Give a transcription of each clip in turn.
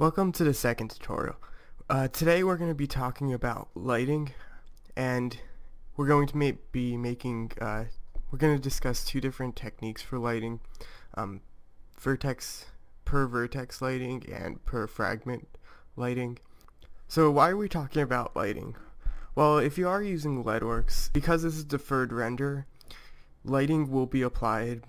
Welcome to the second tutorial. Uh, today we're going to be talking about lighting and we're going to ma be making, uh, we're going to discuss two different techniques for lighting, um, vertex, per vertex lighting and per fragment lighting. So why are we talking about lighting? Well, if you are using Leadwerks, because this is deferred render, lighting will be applied.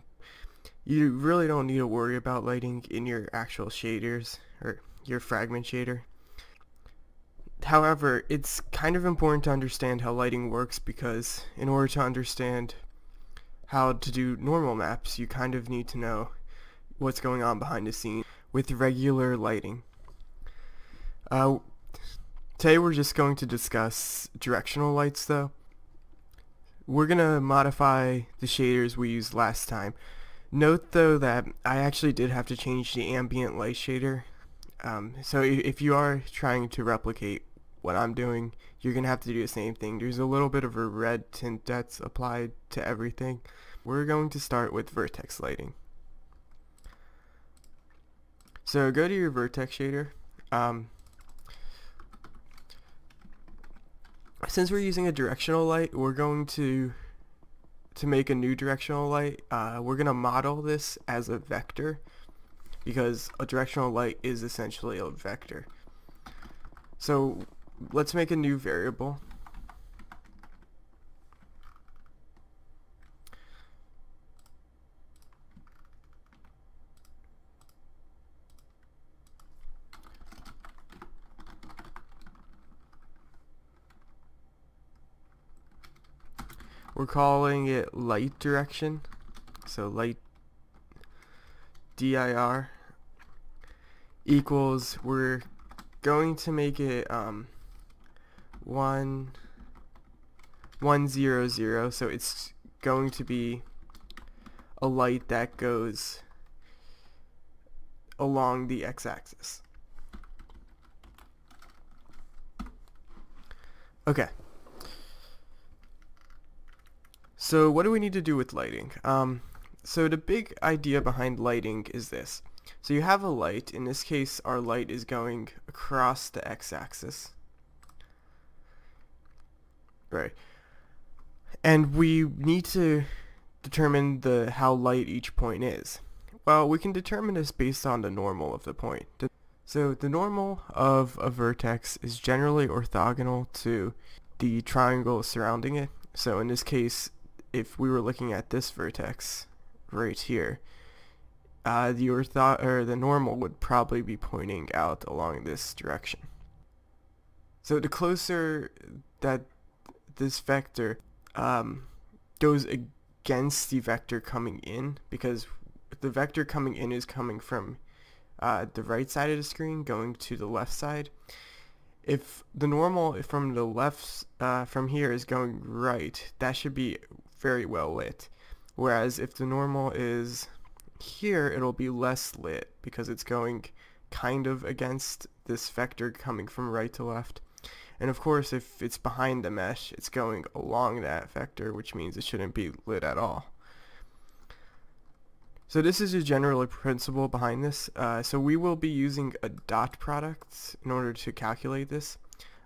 You really don't need to worry about lighting in your actual shaders or your fragment shader. However, it's kind of important to understand how lighting works because in order to understand how to do normal maps, you kind of need to know what's going on behind the scene with regular lighting. Uh, today we're just going to discuss directional lights though. We're going to modify the shaders we used last time. Note though that I actually did have to change the ambient light shader. Um, so if you are trying to replicate what I'm doing, you're going to have to do the same thing. There's a little bit of a red tint that's applied to everything. We're going to start with vertex lighting. So go to your vertex shader. Um, since we're using a directional light, we're going to to make a new directional light. Uh, we're going to model this as a vector because a directional light is essentially a vector. So let's make a new variable. We're calling it light direction. So light dir equals we're going to make it um, 1 1 0 0 so it's going to be a light that goes along the x-axis. Okay. So what do we need to do with lighting? Um, so the big idea behind lighting is this. So you have a light, in this case our light is going across the x-axis. Right. And we need to determine the how light each point is. Well, we can determine this based on the normal of the point. So the normal of a vertex is generally orthogonal to the triangle surrounding it. So in this case, if we were looking at this vertex, right here, uh, the ortho or the normal would probably be pointing out along this direction. So the closer that this vector um, goes against the vector coming in, because the vector coming in is coming from uh, the right side of the screen going to the left side. If the normal from the left, uh, from here is going right, that should be very well lit. Whereas if the normal is here, it'll be less lit because it's going kind of against this vector coming from right to left. And of course, if it's behind the mesh, it's going along that vector, which means it shouldn't be lit at all. So this is a general principle behind this. Uh, so we will be using a dot product in order to calculate this.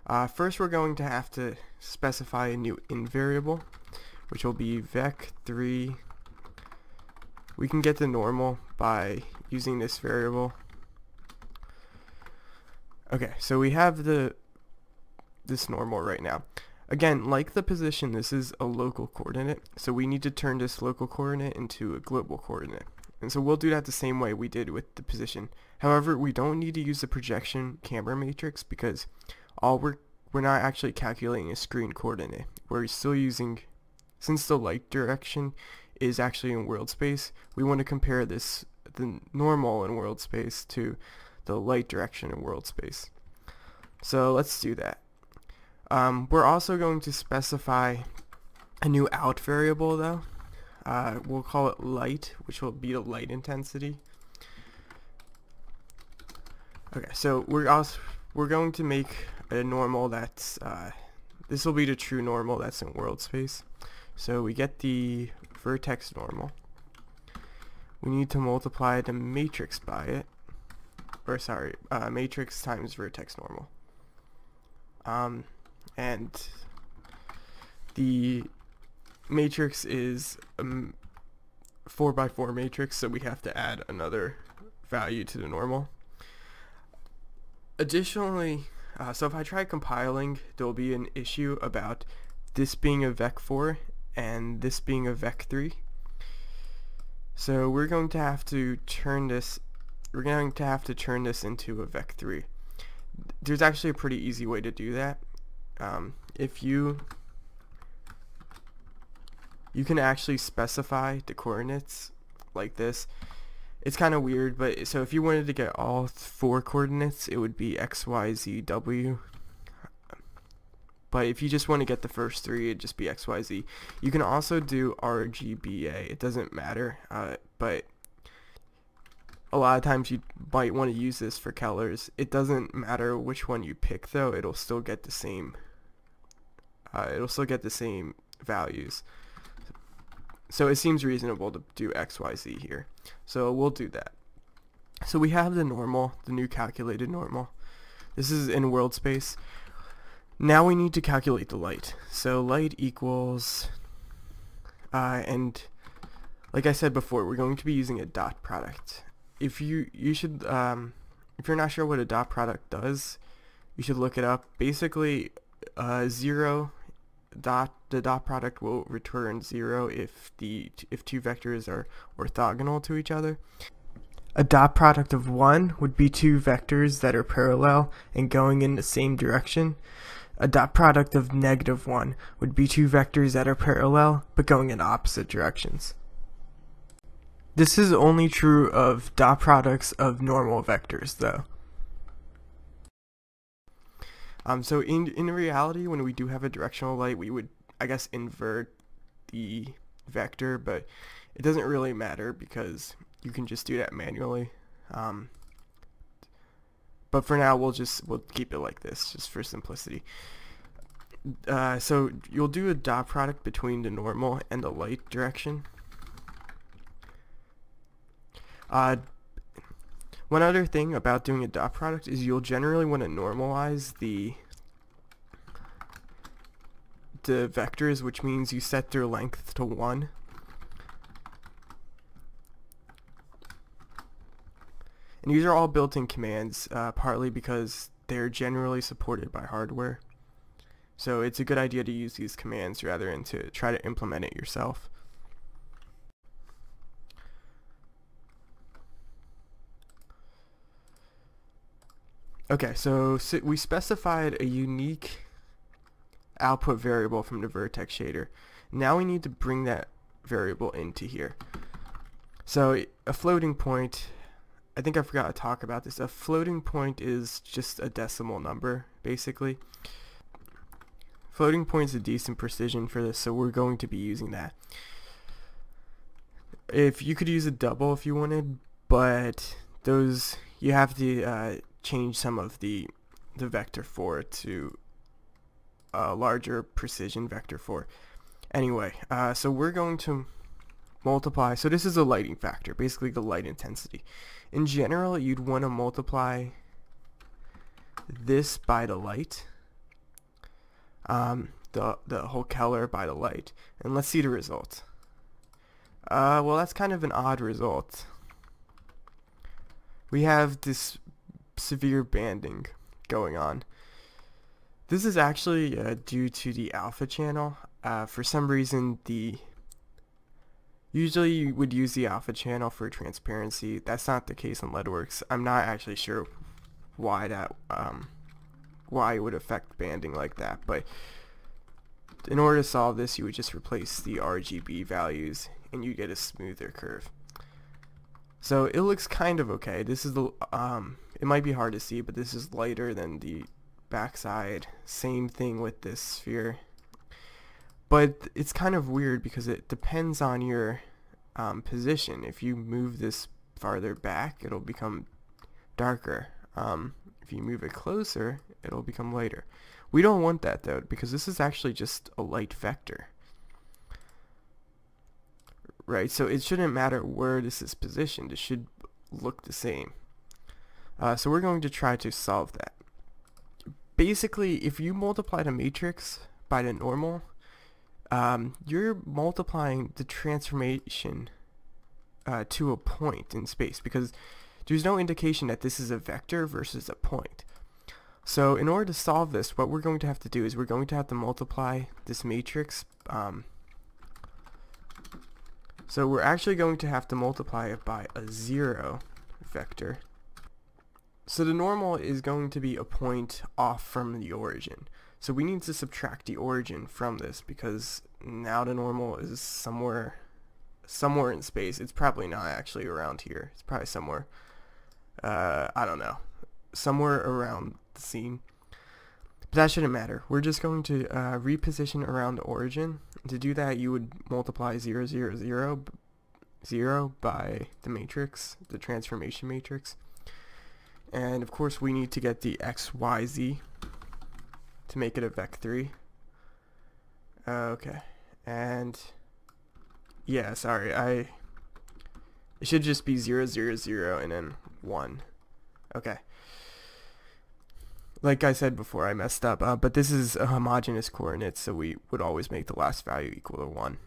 Uh, first, we're going to have to specify a new in variable which will be vec3 we can get the normal by using this variable. Okay so we have the this normal right now. Again like the position this is a local coordinate so we need to turn this local coordinate into a global coordinate. And so we'll do that the same way we did with the position. However we don't need to use the projection camera matrix because all we're we're not actually calculating a screen coordinate. We're still using since the light direction is actually in world space, we want to compare this, the normal in world space to the light direction in world space. So let's do that. Um, we're also going to specify a new out variable though. Uh, we'll call it light, which will be the light intensity. Okay, so we're also we're going to make a normal that's uh, this will be the true normal that's in world space. So we get the vertex normal. We need to multiply the matrix by it. or sorry, uh, matrix times vertex normal. Um, and the matrix is a 4 by 4 matrix, so we have to add another value to the normal. Additionally, uh, so if I try compiling, there will be an issue about this being a vec4 and this being a vec3. So we're going to have to turn this, we're going to have to turn this into a vec3. There's actually a pretty easy way to do that. Um, if you you can actually specify the coordinates like this. It's kind of weird, but so if you wanted to get all four coordinates, it would be x, y, z, w. But if you just want to get the first three, it'd just be x, y, z. You can also do RGBA. It doesn't matter, uh, but a lot of times you might want to use this for colors. It doesn't matter which one you pick, though. It'll still get the same. Uh, it'll still get the same values. So it seems reasonable to do XYZ here. So we'll do that. So we have the normal, the new calculated normal. This is in world space. Now we need to calculate the light. So light equals, uh, and like I said before, we're going to be using a dot product. If you, you should, um, if you're not sure what a dot product does, you should look it up. Basically, uh, zero dot the dot product will return zero if the if two vectors are orthogonal to each other. A dot product of 1 would be two vectors that are parallel and going in the same direction. A dot product of negative 1 would be two vectors that are parallel but going in opposite directions. This is only true of dot products of normal vectors though. Um, so in in reality, when we do have a directional light, we would, I guess, invert the vector, but it doesn't really matter because you can just do that manually. Um, but for now, we'll just we'll keep it like this, just for simplicity. Uh, so you'll do a dot product between the normal and the light direction. Uh, one other thing about doing a dot product is you'll generally want to normalize the the vectors, which means you set their length to 1. And these are all built-in commands, uh, partly because they're generally supported by hardware. So it's a good idea to use these commands rather than to try to implement it yourself. Okay, so, so we specified a unique output variable from the vertex shader. Now we need to bring that variable into here. So a floating point, I think I forgot to talk about this. A floating point is just a decimal number, basically. Floating point is a decent precision for this, so we're going to be using that. If you could use a double if you wanted, but those you have to uh, change some of the the vector for to a larger precision vector for. Anyway, uh, so we're going to multiply. So this is a lighting factor, basically the light intensity. In general, you'd want to multiply this by the light, um, the the whole color by the light, and let's see the result. Uh, well, that's kind of an odd result. We have this severe banding going on. This is actually uh, due to the alpha channel. Uh, for some reason, the usually you would use the alpha channel for transparency. That's not the case in Leadwerks. I'm not actually sure why that um, why it would affect banding like that, but in order to solve this, you would just replace the RGB values and you get a smoother curve. So it looks kind of okay. This is the um, it might be hard to see, but this is lighter than the backside. Same thing with this sphere. But it's kind of weird because it depends on your um, position. If you move this farther back, it'll become darker. Um, if you move it closer, it'll become lighter. We don't want that though, because this is actually just a light vector. Right, so it shouldn't matter where this is positioned. It should look the same. Uh, so we're going to try to solve that. Basically, if you multiply the matrix by the normal, um, you're multiplying the transformation uh, to a point in space because there's no indication that this is a vector versus a point. So in order to solve this, what we're going to have to do is we're going to have to multiply this matrix. Um, so we're actually going to have to multiply it by a zero vector. So the normal is going to be a point off from the origin. So we need to subtract the origin from this because now the normal is somewhere somewhere in space. It's probably not actually around here. It's probably somewhere uh, I don't know, somewhere around the scene. But that shouldn't matter. We're just going to uh, reposition around the origin. To do that, you would multiply 0, 0, 0, 0 by the matrix, the transformation matrix. And of course, we need to get the x, y, z to make it a vec3. Uh, okay. And yeah, sorry, I it should just be 0, 0, 0 and then 1. Okay. Like I said before, I messed up, uh, but this is a homogeneous coordinate, so we would always make the last value equal to 1.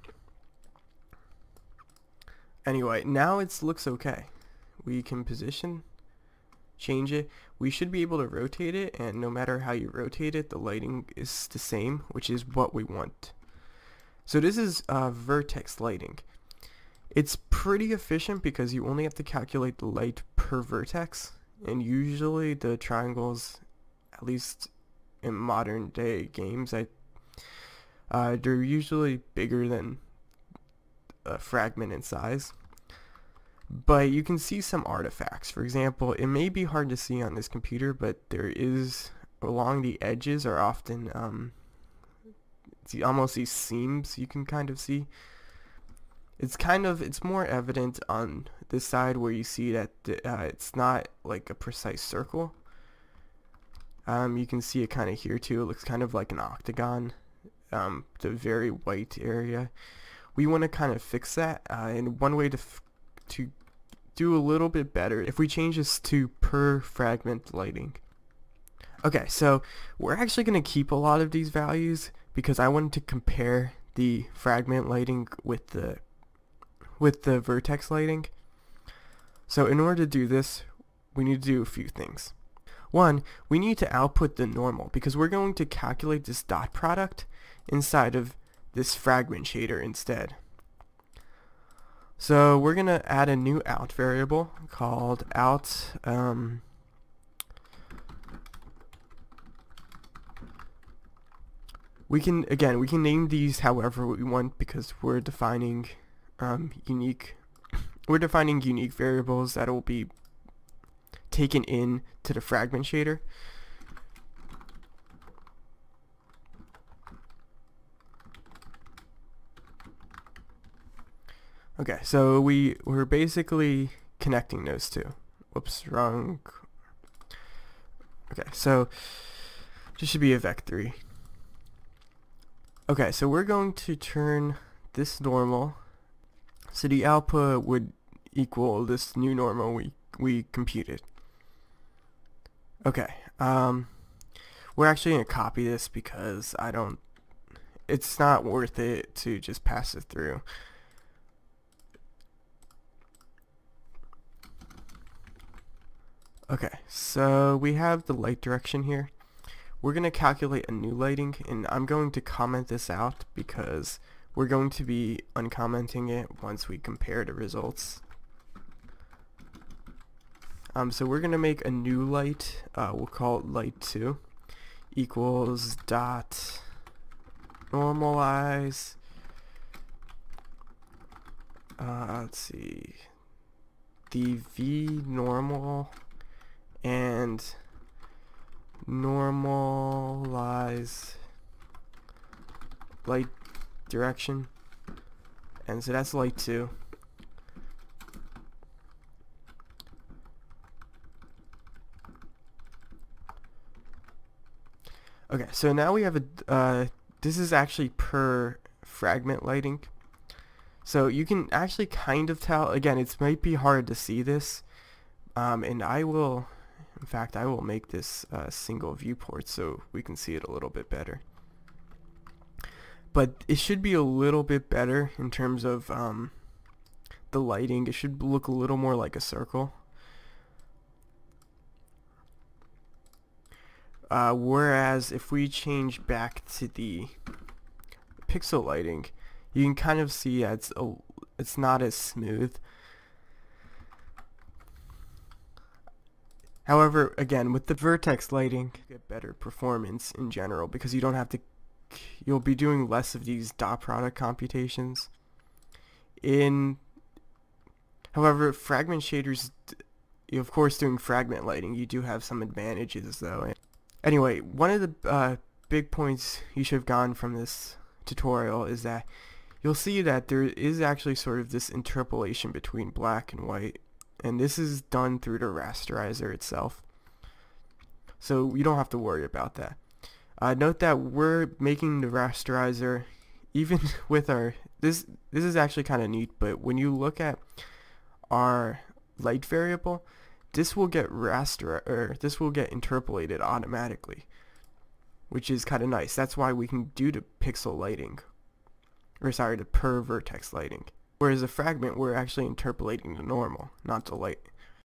Anyway, now it looks okay. We can position, change it. We should be able to rotate it, and no matter how you rotate it, the lighting is the same, which is what we want. So this is uh, vertex lighting. It's pretty efficient because you only have to calculate the light per vertex and usually the triangles at least in modern day games I uh, they're usually bigger than a fragment in size but you can see some artifacts. For example it may be hard to see on this computer but there is along the edges are often um, almost these seams you can kind of see. It's kind of it's more evident on this side where you see that uh, it's not like a precise circle. Um, you can see it kind of here too. It looks kind of like an octagon um, the very white area. We want to kind of fix that uh, and one way to to do a little bit better if we change this to per fragment lighting okay so we're actually going to keep a lot of these values because I wanted to compare the fragment lighting with the with the vertex lighting. So in order to do this, we need to do a few things. One, we need to output the normal because we're going to calculate this dot product inside of this fragment shader instead. So we're going to add a new out variable called out um, we can again we can name these however we want because we're defining um, unique we're defining unique variables that will be taken in to the fragment shader okay so we we're basically connecting those two whoops wrong okay so this should be a vec3 okay so we're going to turn this normal so the output would equal this new normal we, we computed. Okay, um, we're actually going to copy this because I don't, it's not worth it to just pass it through. Okay, so we have the light direction here. We're going to calculate a new lighting, and I'm going to comment this out because we're going to be uncommenting it once we compare the results. Um, so we're going to make a new light, uh, we'll call it light 2, equals dot normalize, uh, let's see, the V normal and normalize light direction. And so that's light 2. Okay, so now we have a, uh, this is actually per fragment lighting. So you can actually kind of tell, again, it might be hard to see this, um, and I will In fact, I will make this uh, single viewport so we can see it a little bit better. But it should be a little bit better in terms of um, the lighting. It should look a little more like a circle. Uh, whereas if we change back to the pixel lighting, you can kind of see it's a, it's not as smooth. However, again, with the vertex lighting, you get better performance in general because you don't have to, you'll be doing less of these dot product computations. In, however, fragment shaders, of course doing fragment lighting, you do have some advantages though. Anyway, one of the uh, big points you should have gotten from this tutorial is that you'll see that there is actually sort of this interpolation between black and white and this is done through the rasterizer itself. So you don't have to worry about that. Uh, note that we're making the rasterizer even with our this this is actually kind of neat but when you look at our light variable this will get raster or this will get interpolated automatically which is kind of nice. That's why we can do the pixel lighting or sorry, the per vertex lighting. Whereas a fragment, we're actually interpolating the normal, not the light.